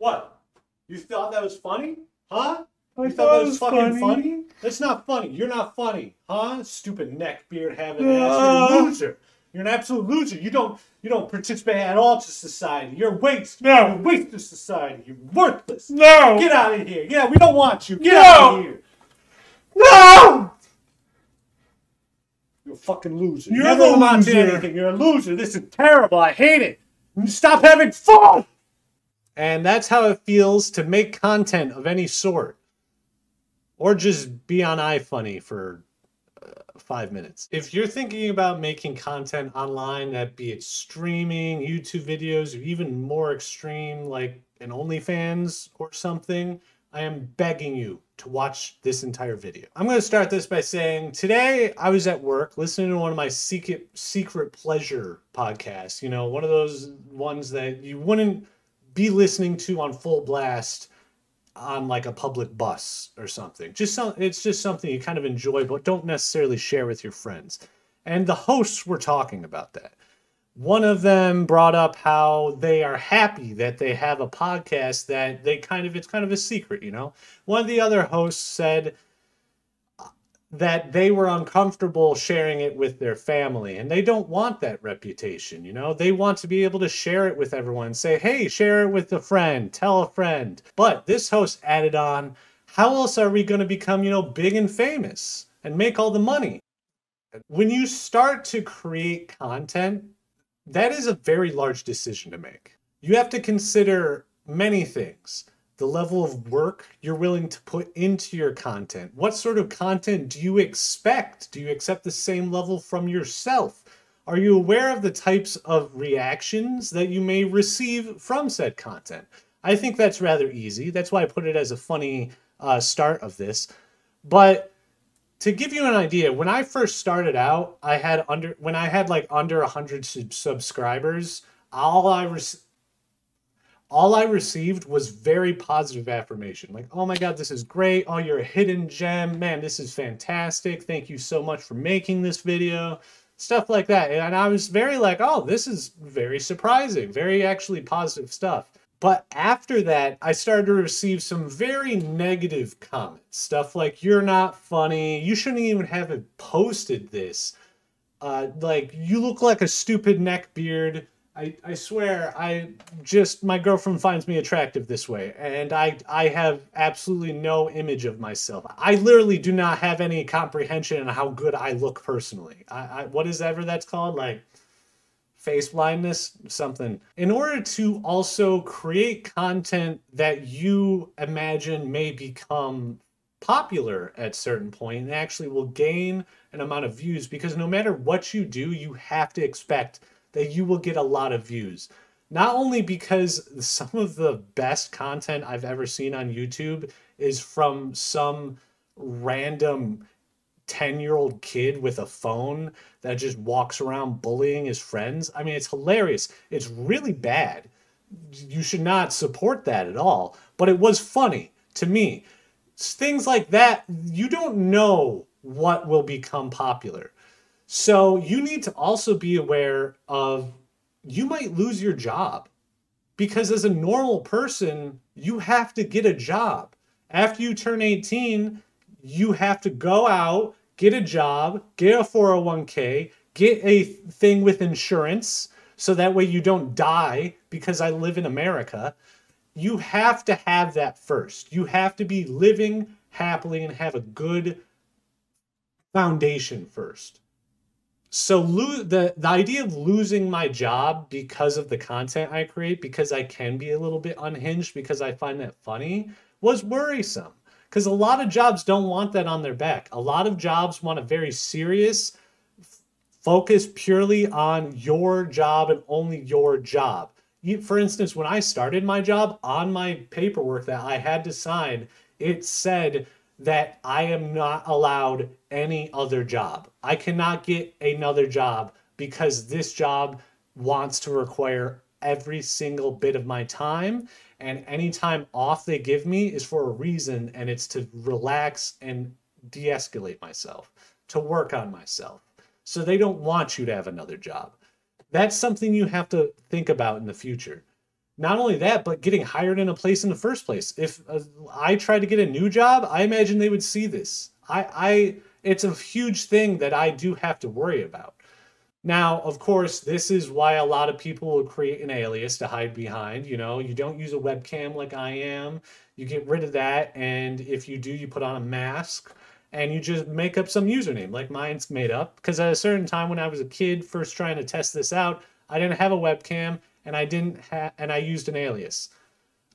What? You thought that was funny? Huh? I You thought that was fucking funny? That's not funny. You're not funny, huh? Stupid neck beard having ass. You're a loser. You're an absolute loser. You don't you don't participate at all to society. You're a waste. No. You're a waste to society. You're worthless. No! Get out of here. Yeah, we don't want you. Get No. out of here. No! You're a fucking loser. You're you never to loser. anything. You're a loser. This is terrible. I hate it. Stop having fun. And that's how it feels to make content of any sort. Or just be on iFunny for uh, five minutes. If you're thinking about making content online, that be it streaming, YouTube videos, or even more extreme like an OnlyFans or something, I am begging you to watch this entire video. I'm going to start this by saying today I was at work listening to one of my secret secret pleasure podcasts, you know, one of those ones that you wouldn't be listening to on full blast on like a public bus or something. Just some it's just something you kind of enjoy but don't necessarily share with your friends. And the hosts were talking about that. One of them brought up how they are happy that they have a podcast that they kind of it's kind of a secret, you know. One of the other hosts said that they were uncomfortable sharing it with their family and they don't want that reputation you know? They want to be able to share it with everyone say hey share it with a friend tell a friend. But this host added on how else are we going to become you know big and famous and make all the money? When you start to create content that is a very large decision to make. You have to consider many things the level of work you're willing to put into your content. What sort of content do you expect? Do you accept the same level from yourself? Are you aware of the types of reactions that you may receive from said content? I think that's rather easy. That's why I put it as a funny uh, start of this. But to give you an idea, when I first started out, I had under when I had like under 100 sub- subscribers, all I was all I received was very positive affirmation. Like, oh my God, this is great. Oh, you're a hidden gem. Man, this is fantastic. Thank you so much for making this video. Stuff like that. And I was very like, oh, this is very surprising. Very actually positive stuff. But after that, I started to receive some very negative comments. Stuff like, you're not funny. You shouldn't even have posted this. Uh, like, you look like a stupid neck beard. I, I swear I just my girlfriend finds me attractive this way and I I have absolutely no image of myself. I literally do not have any comprehension on how good I look personally. I, I what is ever that's called like face blindness something. In order to also create content that you imagine may become popular at certain point and actually will gain an amount of views because no matter what you do you have to expect that you will get a lot of views. Not only because some of the best content I've ever seen on YouTube is from some random 10 year old kid with a phone that just walks around bullying his friends. I mean, it's hilarious. It's really bad. You should not support that at all. But it was funny to me. Things like that, you don't know what will become popular. So you need to also be aware of you might lose your job because as a normal person, you have to get a job. After you turn 18, you have to go out, get a job, get a 401k, get a thing with insurance so that way you don't die because I live in America. You have to have that first. You have to be living happily and have a good foundation first so lo- the the idea of losing my job because of the content I create because I can be a little bit unhinged because I find that funny was worrisome because a lot of jobs don't want that on their back. A lot of jobs want a very serious focus purely on your job and only your job. You, for instance, when I started my job on my paperwork that I had to sign, it said that I am not allowed any other job. I cannot get another job because this job wants to require every single bit of my time and any time off they give me is for a reason and it's to relax and de-escalate myself, to work on myself. So they don't want you to have another job. That's something you have to think about in the future. Not only that, but getting hired in a place in the first place. If uh, I tried to get a new job, I imagine they would see this. I, I, it's a huge thing that I do have to worry about. Now, of course, this is why a lot of people will create an alias to hide behind. You know, you don't use a webcam like I am. You get rid of that, and if you do, you put on a mask and you just make up some username like mine's made up. Because at a certain time when I was a kid, first trying to test this out, I didn't have a webcam and I didn't have and I used an alias.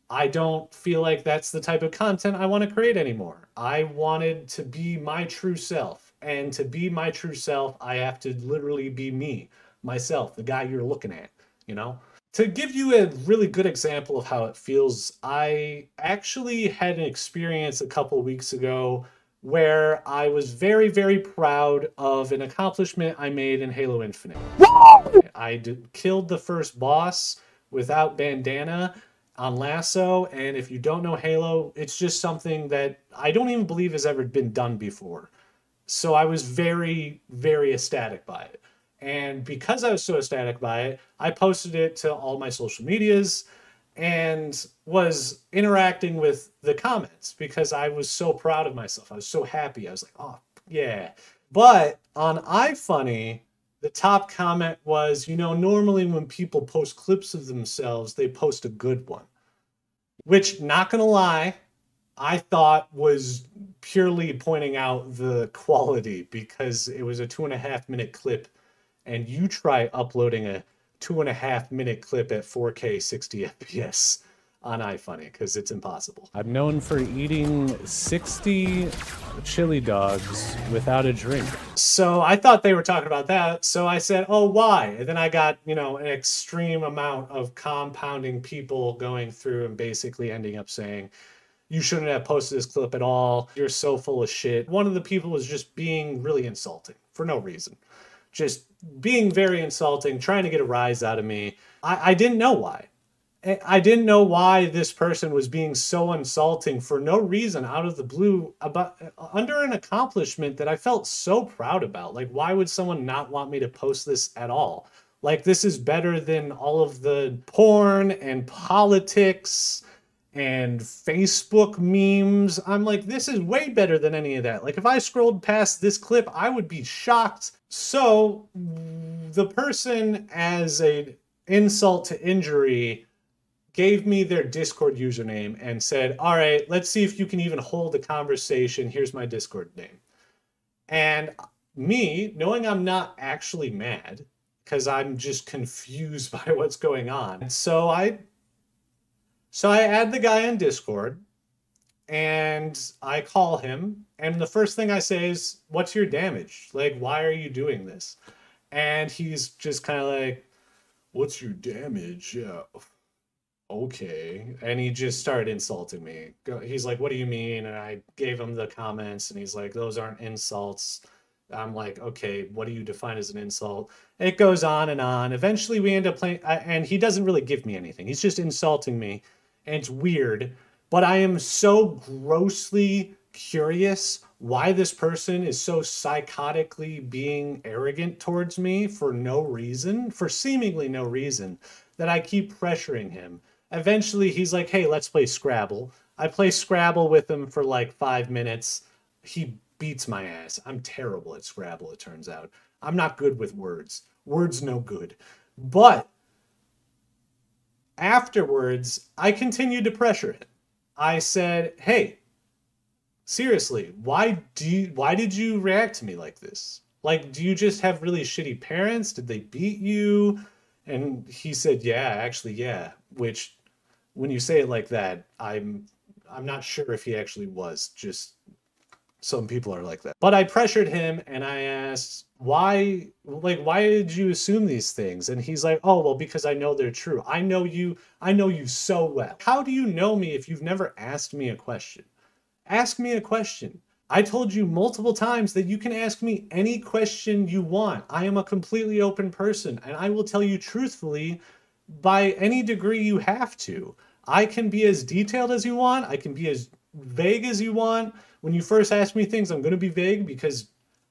I don't feel like that's the type of content I want to create anymore. I wanted to be my true self. And to be my true self, I have to literally be me, myself, the guy you're looking at, you know? To give you a really good example of how it feels, I actually had an experience a couple weeks ago where I was very, very proud of an accomplishment I made in Halo Infinite. I killed the first boss without bandana on LASO, and if you don't know Halo, it's just something that I don't even believe has ever been done before. So I was very, very ecstatic by it. And because I was so ecstatic by it, I posted it to all my social medias and was interacting with the comments because I was so proud of myself. I was so happy. I was like, oh, yeah. But on iFunny, the top comment was, you know, normally when people post clips of themselves, they post a good one. Which, not gonna lie, I thought was purely pointing out the quality because it was a two and a half minute clip, and you try uploading a two and a half minute clip at 4K 60 FPS on iFunny because it's impossible. I'm known for eating 60 chili dogs without a drink. So I thought they were talking about that. So I said, oh, why? And then I got, you know, an extreme amount of compounding people going through and basically ending up saying, you shouldn't have posted this clip at all. You're so full of shit. One of the people was just being really insulting for no reason just being very insulting, trying to get a rise out of me. I, I didn't know why. I didn't know why this person was being so insulting for no reason out of the blue about under an accomplishment that I felt so proud about. Like why would someone not want me to post this at all? Like this is better than all of the porn and politics and Facebook memes. I'm like, this is way better than any of that. Like, if I scrolled past this clip, I would be shocked. So, the person, as a insult to injury, gave me their Discord username and said, All right, let's see if you can even hold a conversation. Here's my Discord name. And me, knowing I'm not actually mad, because I'm just confused by what's going on. So I so I add the guy in Discord and I call him. And the first thing I say is, What's your damage? Like, why are you doing this? And he's just kind of like, What's your damage? Yeah. Okay. And he just started insulting me. He's like, What do you mean? And I gave him the comments, and he's like, Those aren't insults. I'm like, okay, what do you define as an insult? It goes on and on. Eventually, we end up playing, and he doesn't really give me anything. He's just insulting me and it's weird, but I am so grossly curious why this person is so psychotically being arrogant towards me for no reason, for seemingly no reason, that I keep pressuring him. Eventually, he's like, hey, let's play Scrabble. I play Scrabble with him for like five minutes. He beats my ass. I'm terrible at Scrabble, it turns out. I'm not good with words. Words no good. But afterwards, I continued to pressure him. I said, "Hey, seriously, why do you, why did you react to me like this? Like, do you just have really shitty parents? Did they beat you?" And he said, "Yeah, actually, yeah." Which, when you say it like that, I'm I'm not sure if he actually was. Just some people are like that. But I pressured him and I asked, why like why did you assume these things and he's like oh well because i know they're true i know you i know you so well how do you know me if you've never asked me a question ask me a question i told you multiple times that you can ask me any question you want i am a completely open person and i will tell you truthfully by any degree you have to i can be as detailed as you want i can be as vague as you want when you first ask me things i'm going to be vague because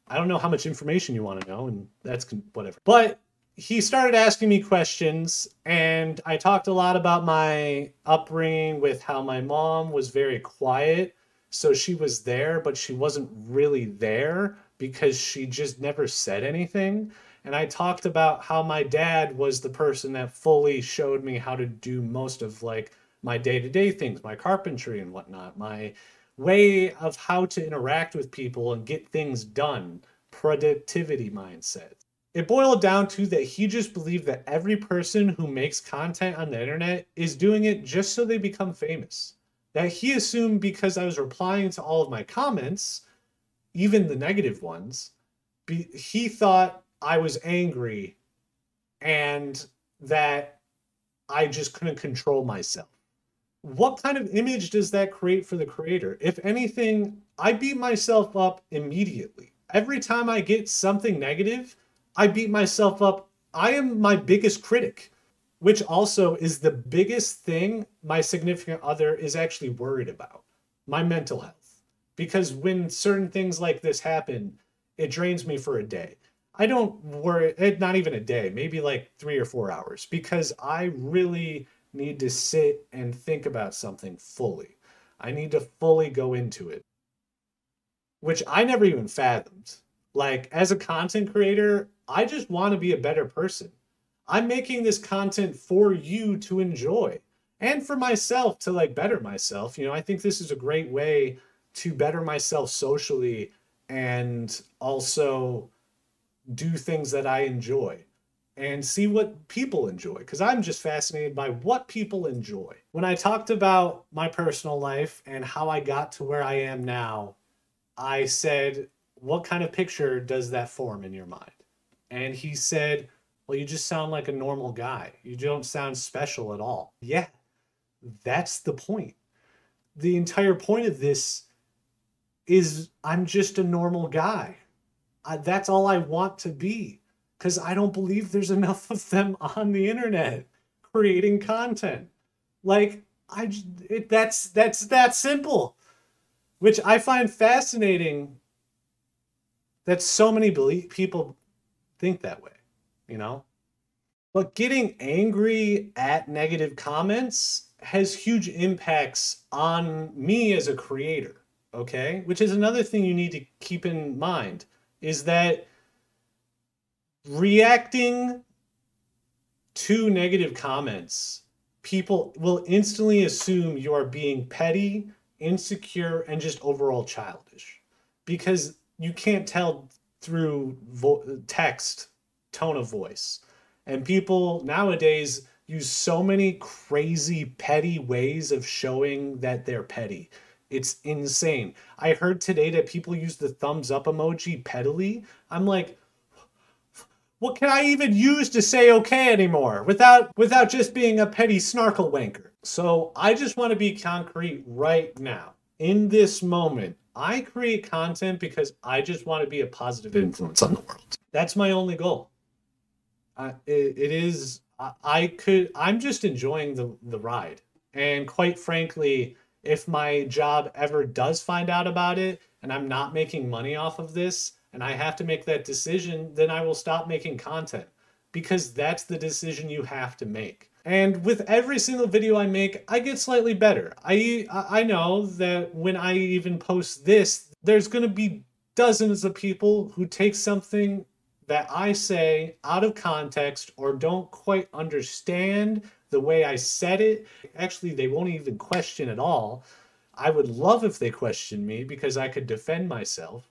I don't know how much information you want to know, and that's whatever. But he started asking me questions, and I talked a lot about my upbringing with how my mom was very quiet. So she was there, but she wasn't really there because she just never said anything. And I talked about how my dad was the person that fully showed me how to do most of like my day to day things, my carpentry and whatnot, my way of how to interact with people and get things done, productivity mindset. It boiled down to that he just believed that every person who makes content on the internet is doing it just so they become famous. That he assumed because I was replying to all of my comments, even the negative ones, he thought I was angry and that I just couldn't control myself. What kind of image does that create for the creator? If anything, I beat myself up immediately. Every time I get something negative, I beat myself up. I am my biggest critic, which also is the biggest thing my significant other is actually worried about my mental health. Because when certain things like this happen, it drains me for a day. I don't worry, eh, not even a day, maybe like three or four hours, because I really need to sit and think about something fully. I need to fully go into it, which I never even fathomed. Like, as a content creator, I just want to be a better person. I'm making this content for you to enjoy and for myself to like better myself. You know, I think this is a great way to better myself socially and also do things that I enjoy and see what people enjoy because I'm just fascinated by what people enjoy. When I talked about my personal life and how I got to where I am now, I said, What kind of picture does that form in your mind? And he said, Well, you just sound like a normal guy. You don't sound special at all. Yeah, that's the point. The entire point of this is I'm just a normal guy. I, that's all I want to be because I don't believe there's enough of them on the internet creating content. Like I, it, that's that's that simple, which I find fascinating. That so many believe, people think that way, you know. But getting angry at negative comments has huge impacts on me as a creator. Okay, which is another thing you need to keep in mind is that reacting to negative comments, people will instantly assume you are being petty, insecure, and just overall childish because you can't tell through text tone of voice. And people nowadays use so many crazy, petty ways of showing that they're petty. It's insane. I heard today that people use the thumbs up emoji pettily. I'm like, what can I even use to say okay anymore without without just being a petty snarkle wanker? So I just want to be concrete right now. In this moment, I create content because I just want to be a positive influence on the world. That's my only goal. It, it is I, I could I'm just enjoying the the ride. And quite frankly, if my job ever does find out about it and I'm not making money off of this and I have to make that decision, then I will stop making content because that's the decision you have to make. And with every single video I make, I get slightly better. I I know that when I even post this, there's going to be dozens of people who take something that I say out of context or don't quite understand the way I said it. Actually, they won't even question at all. I would love if they questioned me because I could defend myself.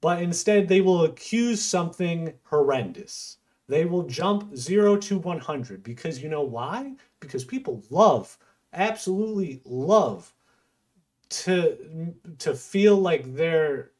But instead, they will accuse something horrendous. They will jump 0 to 100 because you know why? Because people love, absolutely love to to feel like they're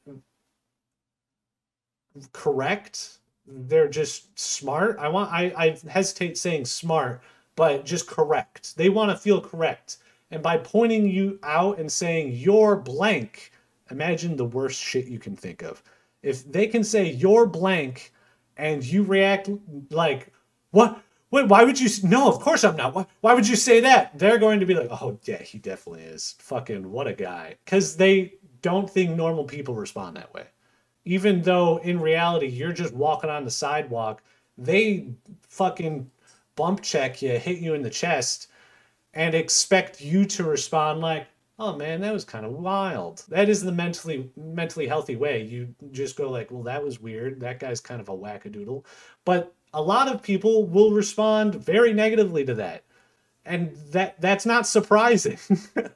correct they're just smart i want i i hesitate saying smart but just correct. They want to feel correct. And by pointing you out and saying you're blank, imagine the worst shit you can think of. If they can say you're blank and you react like, what? Wait, why would you? No, of course I'm not. Why, why would you say that? They're going to be like, oh, yeah, he definitely is. Fucking what a guy. Because they don't think normal people respond that way. Even though in reality, you're just walking on the sidewalk, they fucking bump check you, hit you in the chest, and expect you to respond like, oh man, that was kind of wild. That is the mentally mentally healthy way. You just go like, well, that was weird. That guy's kind of a wackadoodle. But a lot of people will respond very negatively to that. And that that's not surprising.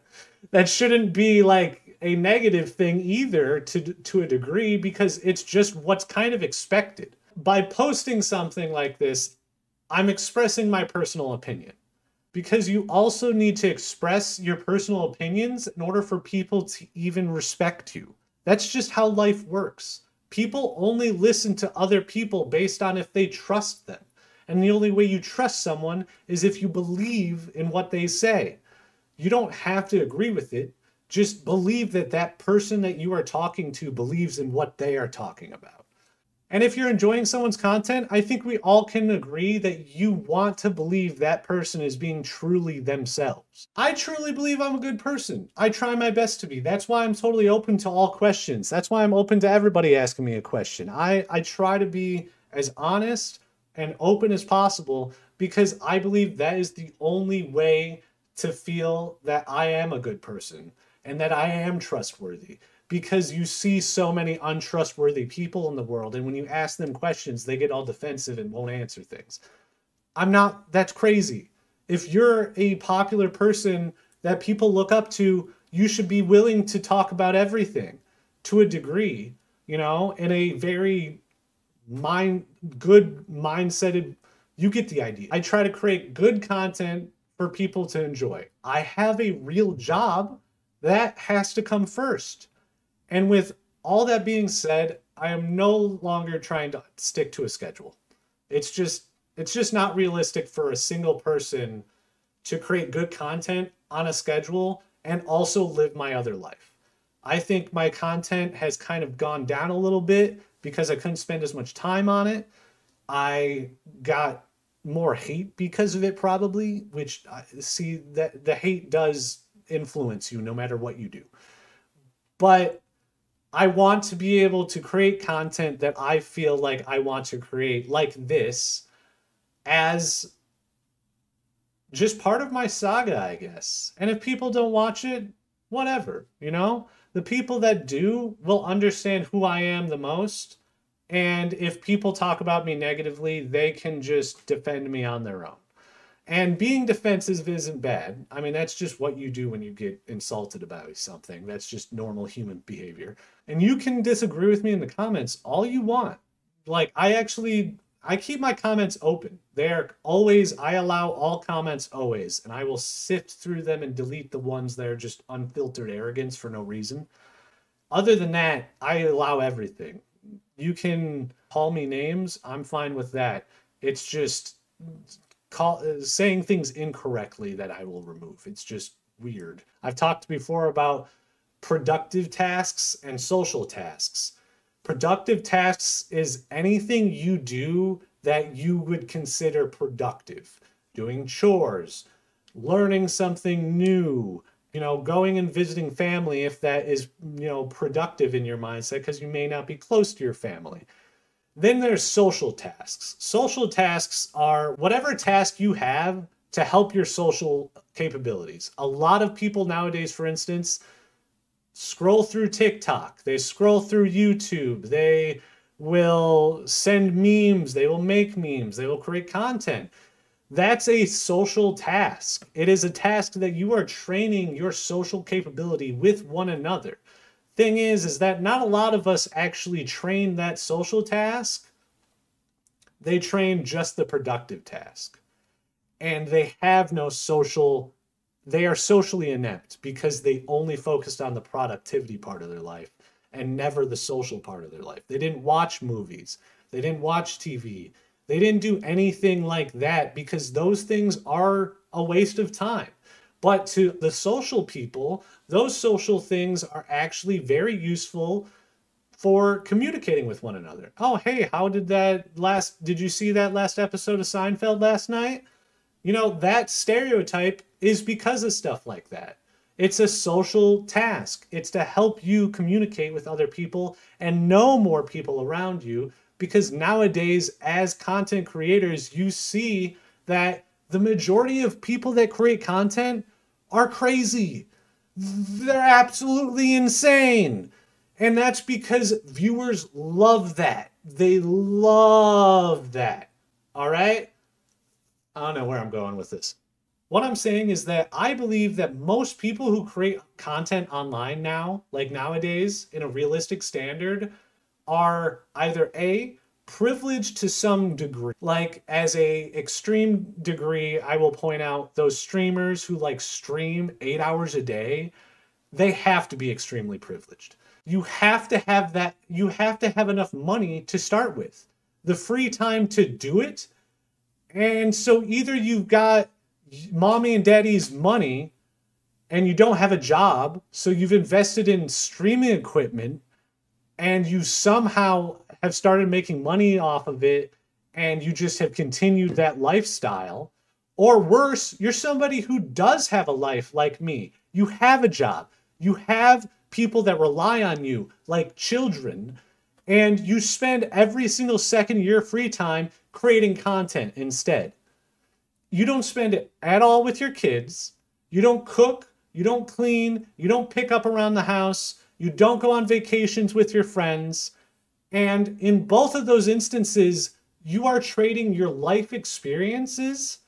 that shouldn't be like a negative thing either to to a degree because it's just what's kind of expected. By posting something like this, I'm expressing my personal opinion because you also need to express your personal opinions in order for people to even respect you. That's just how life works. People only listen to other people based on if they trust them. And the only way you trust someone is if you believe in what they say. You don't have to agree with it. Just believe that that person that you are talking to believes in what they are talking about. And if you're enjoying someone's content, I think we all can agree that you want to believe that person is being truly themselves. I truly believe I'm a good person. I try my best to be. That's why I'm totally open to all questions. That's why I'm open to everybody asking me a question. I, I try to be as honest and open as possible because I believe that is the only way to feel that I am a good person and that I am trustworthy. Because you see so many untrustworthy people in the world and when you ask them questions they get all defensive and won't answer things. I'm not that's crazy. If you're a popular person that people look up to you should be willing to talk about everything to a degree you know in a very mind good mindseted you get the idea. I try to create good content for people to enjoy. I have a real job that has to come first and with all that being said, I am no longer trying to stick to a schedule. It's just it's just not realistic for a single person to create good content on a schedule and also live my other life. I think my content has kind of gone down a little bit because I couldn't spend as much time on it. I got more hate because of it probably, which I see that the hate does influence you no matter what you do. But I want to be able to create content that I feel like I want to create, like this, as just part of my saga, I guess. And if people don't watch it, whatever, you know? The people that do will understand who I am the most. And if people talk about me negatively, they can just defend me on their own. And being defensive isn't bad. I mean, that's just what you do when you get insulted about something. That's just normal human behavior. And you can disagree with me in the comments all you want. Like, I actually I keep my comments open. They're always I allow all comments always, and I will sift through them and delete the ones that are just unfiltered arrogance for no reason. Other than that, I allow everything. You can call me names, I'm fine with that. It's just call, uh, saying things incorrectly that I will remove. It's just weird. I've talked before about productive tasks and social tasks. Productive tasks is anything you do that you would consider productive. Doing chores, learning something new, you know, going and visiting family if that is, you know, productive in your mindset because you may not be close to your family. Then there's social tasks. Social tasks are whatever task you have to help your social capabilities. A lot of people nowadays, for instance, scroll through TikTok, they scroll through YouTube, they will send memes, they will make memes, they will create content. That's a social task. It is a task that you are training your social capability with one another thing is is that not a lot of us actually train that social task. They train just the productive task. And they have no social they are socially inept because they only focused on the productivity part of their life and never the social part of their life. They didn't watch movies. They didn't watch tv they didn't do anything like that because those things are a waste of time but to the social people, those social things are actually very useful for communicating with one another. Oh, hey, how did that last did you see that last episode of Seinfeld last night? You know, that stereotype is because of stuff like that. It's a social task. It's to help you communicate with other people and know more people around you because nowadays, as content creators, you see that the majority of people that create content are crazy. They're absolutely insane. And that's because viewers love that. They love that. All right? I don't know where I'm going with this. What I'm saying is that I believe that most people who create content online now, like nowadays, in a realistic standard, are either A, privileged to some degree. Like as a extreme degree, I will point out those streamers who like stream eight hours a day, they have to be extremely privileged. You have to have that, you have to have enough money to start with. The free time to do it. And so either you've got mommy and daddy's money and you don't have a job, so you've invested in streaming equipment and you somehow have started making money off of it and you just have continued that lifestyle. Or worse, you're somebody who does have a life like me. You have a job. You have people that rely on you, like children, and you spend every single second of your free time creating content instead you don't spend it at all with your kids. You don't cook, you don't clean, you don't pick up around the house, you don't go on vacations with your friends. And in both of those instances, you are trading your life experiences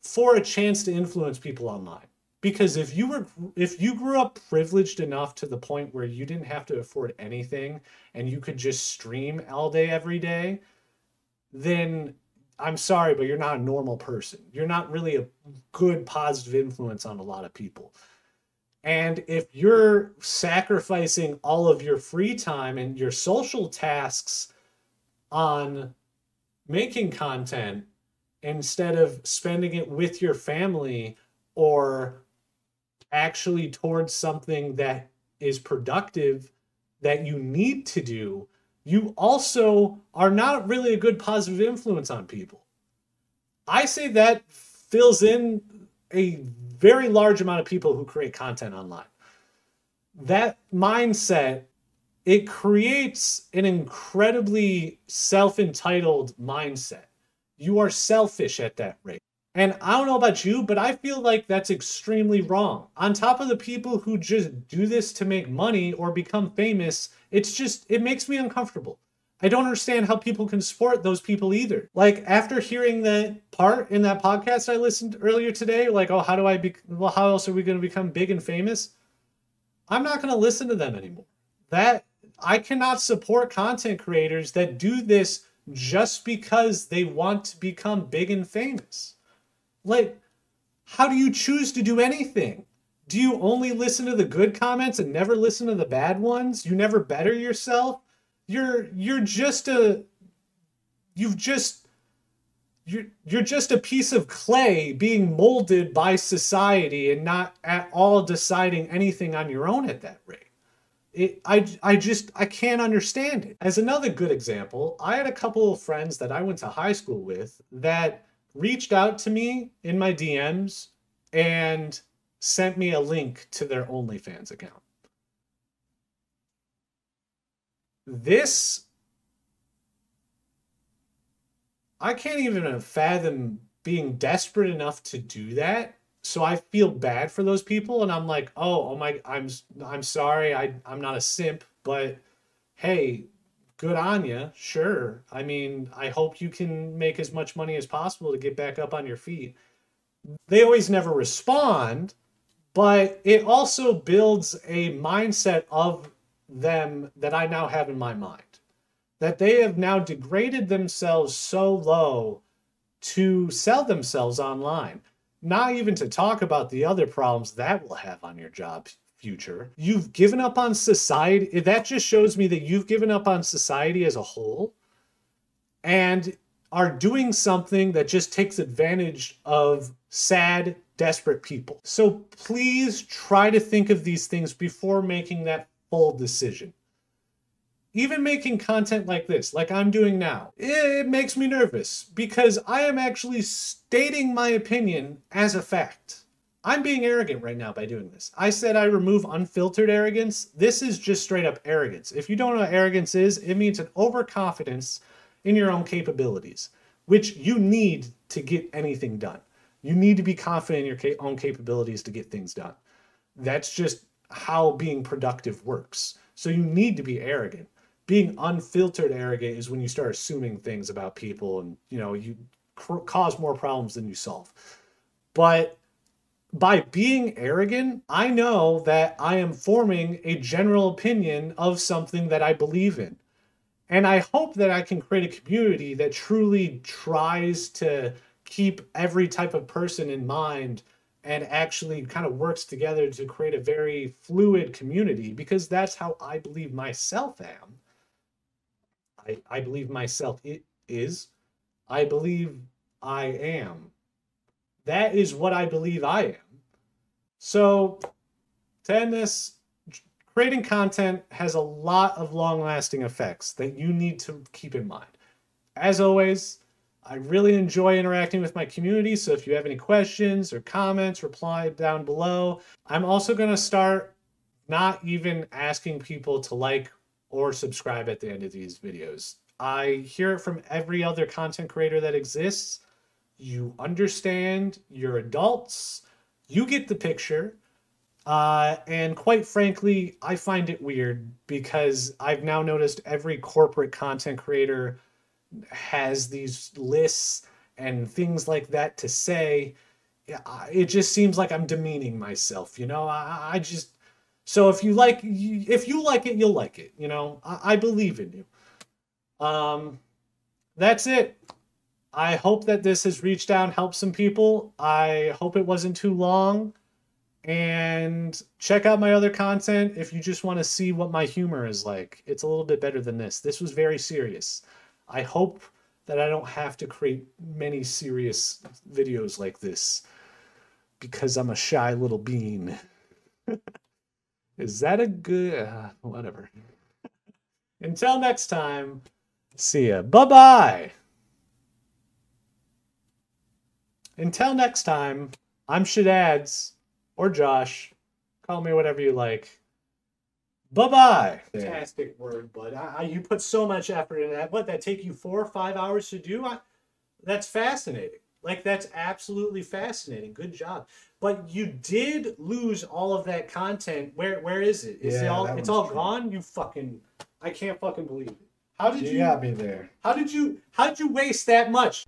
for a chance to influence people online. Because if you were if you grew up privileged enough to the point where you didn't have to afford anything and you could just stream all day every day, then I'm sorry, but you're not a normal person. You're not really a good positive influence on a lot of people. And if you're sacrificing all of your free time and your social tasks on making content instead of spending it with your family or actually towards something that is productive that you need to do, you also are not really a good positive influence on people. I say that fills in a very large amount of people who create content online. That mindset, it creates an incredibly self entitled mindset. You are selfish at that rate. And I don't know about you, but I feel like that's extremely wrong. On top of the people who just do this to make money or become famous, it's just, it makes me uncomfortable. I don't understand how people can support those people either. Like after hearing that part in that podcast I listened earlier today, like, oh, how do I be, well, how else are we going to become big and famous? I'm not going to listen to them anymore. That I cannot support content creators that do this just because they want to become big and famous. Like, how do you choose to do anything? Do you only listen to the good comments and never listen to the bad ones? You never better yourself? You're you're just a you've just you're you're just a piece of clay being molded by society and not at all deciding anything on your own at that rate. It, I, I just I can't understand it. As another good example, I had a couple of friends that I went to high school with that reached out to me in my DMs and sent me a link to their OnlyFans account. This, I can't even fathom being desperate enough to do that. So I feel bad for those people, and I'm like, oh, oh my, I'm, I'm sorry, I, I'm not a simp, but hey, good on you. Sure. I mean, I hope you can make as much money as possible to get back up on your feet. They always never respond, but it also builds a mindset of them that I now have in my mind. That they have now degraded themselves so low to sell themselves online. Not even to talk about the other problems that will have on your job future. You've given up on society. That just shows me that you've given up on society as a whole and are doing something that just takes advantage of sad, desperate people. So please try to think of these things before making that full decision. Even making content like this, like I'm doing now, it makes me nervous because I am actually stating my opinion as a fact. I'm being arrogant right now by doing this. I said I remove unfiltered arrogance. This is just straight up arrogance. If you don't know what arrogance is, it means an overconfidence in your own capabilities, which you need to get anything done. You need to be confident in your own capabilities to get things done. That's just how being productive works. So you need to be arrogant. Being unfiltered arrogant is when you start assuming things about people and, you know, you cause more problems than you solve. But by being arrogant, I know that I am forming a general opinion of something that I believe in. And I hope that I can create a community that truly tries to keep every type of person in mind and actually kind of works together to create a very fluid community because that's how I believe myself am. I, I believe myself it is. I believe I am. That is what I believe I am. So, to end this, creating content has a lot of long lasting effects that you need to keep in mind. As always, I really enjoy interacting with my community. So if you have any questions or comments, reply down below. I'm also going to start not even asking people to like or subscribe at the end of these videos. I hear it from every other content creator that exists. You understand, you're adults, you get the picture. Uh, and quite frankly, I find it weird because I've now noticed every corporate content creator has these lists and things like that to say. It just seems like I'm demeaning myself, you know. I, I just so if you like if you like it, you'll like it. You know, I, I believe in you. Um, that's it. I hope that this has reached out and helped some people. I hope it wasn't too long. And check out my other content if you just want to see what my humor is like. It's a little bit better than this. This was very serious. I hope that I don't have to create many serious videos like this because I'm a shy little bean. Is that a good uh, whatever? Until next time, see ya. Bye bye. Until next time, I'm Shadads or Josh. Call me whatever you like. Bye bye. Fantastic word, bud. I, I, you put so much effort in that. What that take you four or five hours to do? I, that's fascinating. Like that's absolutely fascinating. Good job. But you did lose all of that content. Where where is it? Is yeah, it all? It's all true. gone. You fucking. I can't fucking believe it. How did you? You got me there. How did you? How did you waste that much?